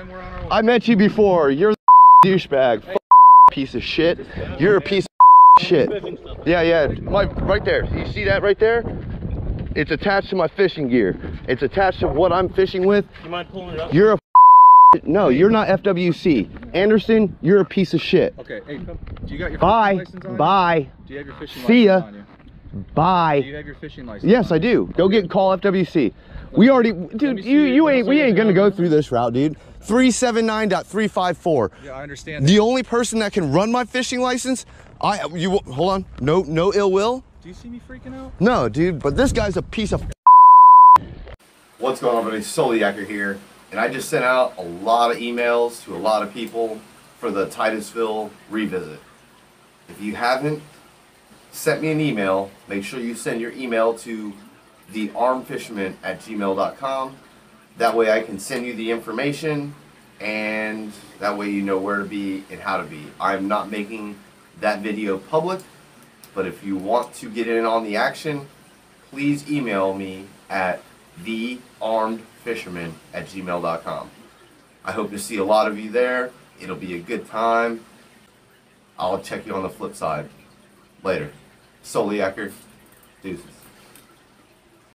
then we're on our way. I met you before. You're the douchebag. F- piece of shit. You're a piece of shit. Yeah, yeah. My right there. You see that right there? It's attached to my fishing gear. It's attached to what I'm fishing with. You mind pulling it up? You're a f- no. You're not FWC. Anderson, you're a piece of shit. Okay, hey. Do you got your Bye. license on you? Bye. Do you have your fishing See ya. license on you? Do Bye. you have your fishing license? Yes, I do. Go get call FWC. We already, dude. You you ain't we ain't gonna go through this route, dude. Three seven nine dot three five four. Yeah, I understand. The that. only person that can run my fishing license, I you hold on. No no ill will. Do you see me freaking out? No, dude. But this guy's a piece of. What's going on, everybody? Solo Yaker here, and I just sent out a lot of emails to a lot of people for the Titusville revisit. If you haven't sent me an email, make sure you send your email to thearmedfisherman at gmail.com. That way I can send you the information and that way you know where to be and how to be. I'm not making that video public, but if you want to get in on the action, please email me at thearmedfisherman at gmail.com. I hope to see a lot of you there. It'll be a good time. I'll check you on the flip side. Later. Solo Yaker. Deuces.